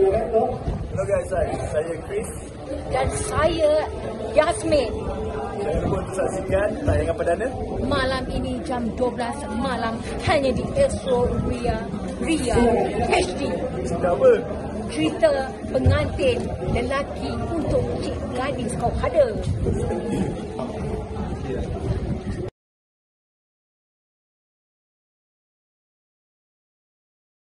Hello guys, saya Chris dan saya Yasmin. Jangan lupa untuk saksikan tayangan perdana malam ini jam 12 malam hanya di Astro Ria Ria HD. Cerita apa? Cerita pengantin lelaki untuk cik gadis kau ada.